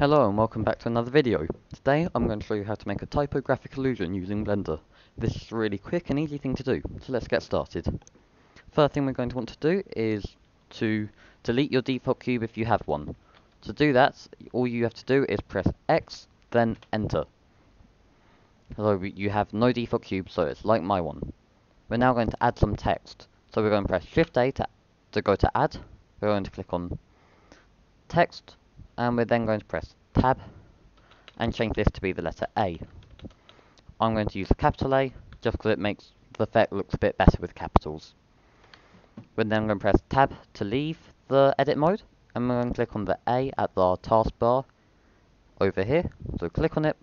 Hello and welcome back to another video. Today I'm going to show you how to make a typographic illusion using Blender. This is a really quick and easy thing to do, so let's get started. First thing we're going to want to do is to delete your default cube if you have one. To do that, all you have to do is press X, then Enter. So you have no default cube, so it's like my one. We're now going to add some text. So we're going to press Shift A to, to go to Add. We're going to click on Text, and we're then going to press tab and change this to be the letter A. I'm going to use a capital A just because it makes the effect looks a bit better with capitals. We're then going to press tab to leave the edit mode and we're going to click on the A at the taskbar over here. So click on it.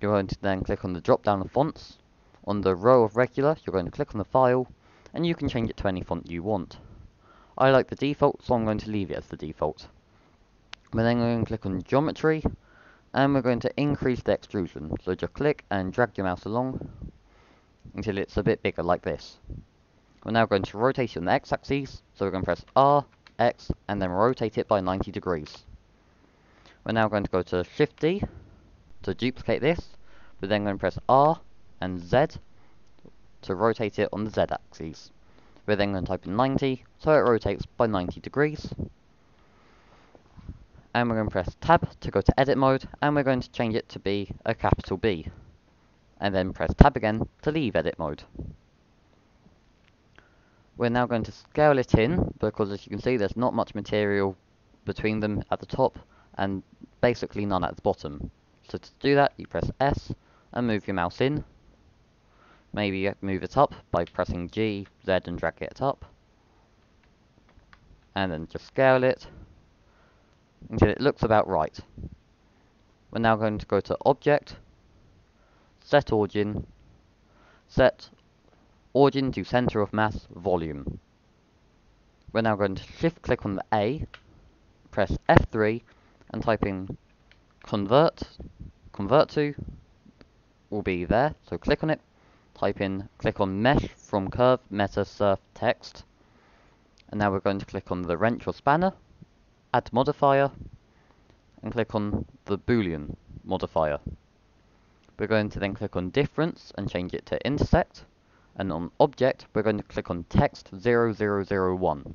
You're going to then click on the drop down of fonts. On the row of regular, you're going to click on the file and you can change it to any font you want. I like the default, so I'm going to leave it as the default. We're then going to click on geometry and we're going to increase the extrusion. So just click and drag your mouse along until it's a bit bigger like this. We're now going to rotate it on the x-axis, so we're going to press R, X, and then rotate it by 90 degrees. We're now going to go to Shift D to duplicate this. We're then going to press R and Z to rotate it on the Z axis. We're then going to type in 90, so it rotates by 90 degrees and we're going to press tab to go to edit mode and we're going to change it to be a capital B and then press tab again to leave edit mode. We're now going to scale it in because as you can see there's not much material between them at the top and basically none at the bottom. So to do that you press S and move your mouse in. Maybe move it up by pressing G, Z and drag it up. And then just scale it until it looks about right. We're now going to go to Object, Set Origin, Set Origin to Center of Mass Volume. We're now going to shift click on the A, press F3 and type in convert, convert to will be there, so click on it, type in, click on mesh from curve meta surf text, and now we're going to click on the wrench or spanner, add modifier and click on the boolean modifier. We're going to then click on difference and change it to intersect and on object we're going to click on text 0001.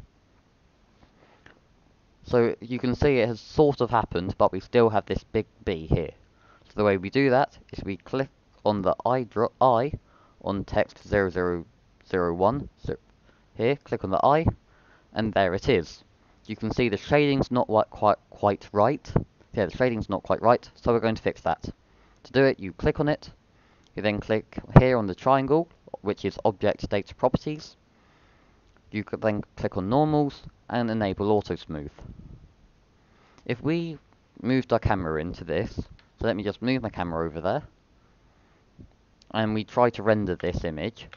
So you can see it has sort of happened but we still have this big B here. So the way we do that is we click on the eye, eye on text 0001 so here, click on the eye and there it is you can see the shading's not quite, quite right. Yeah, the shading's not quite right, so we're going to fix that. To do it, you click on it, you then click here on the triangle, which is Object Data Properties. You could then click on Normals and enable Auto Smooth. If we moved our camera into this, so let me just move my camera over there, and we try to render this image,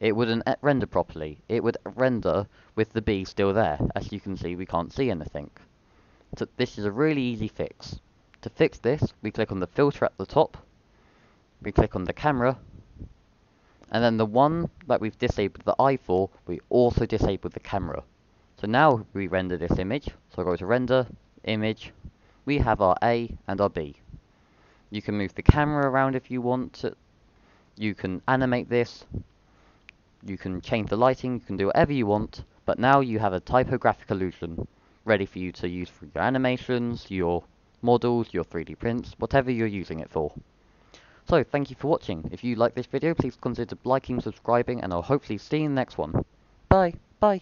it wouldn't render properly. It would render with the B still there. As you can see, we can't see anything. So this is a really easy fix. To fix this, we click on the filter at the top, we click on the camera, and then the one that we've disabled the eye for, we also disabled the camera. So now we render this image, so I go to render, image, we have our A and our B. You can move the camera around if you want to, you can animate this, you can change the lighting, you can do whatever you want, but now you have a typographic illusion ready for you to use for your animations, your models, your 3D prints, whatever you're using it for. So, thank you for watching. If you like this video, please consider liking, subscribing, and I'll hopefully see you in the next one. Bye! Bye!